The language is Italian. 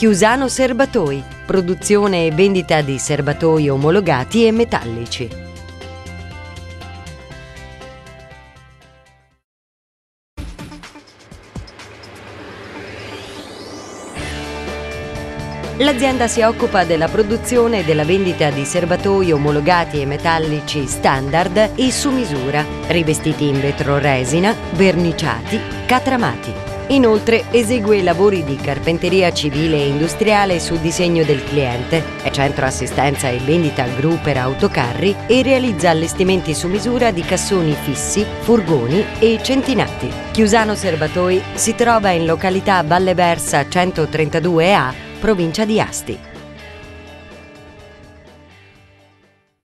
Chiusano Serbatoi, produzione e vendita di serbatoi omologati e metallici. L'azienda si occupa della produzione e della vendita di serbatoi omologati e metallici standard e su misura, rivestiti in vetro resina, verniciati, catramati. Inoltre esegue lavori di carpenteria civile e industriale su disegno del cliente, è centro assistenza e vendita gru per autocarri e realizza allestimenti su misura di cassoni fissi, furgoni e centinati. Chiusano Serbatoi si trova in località Valle Versa 132A provincia di Asti.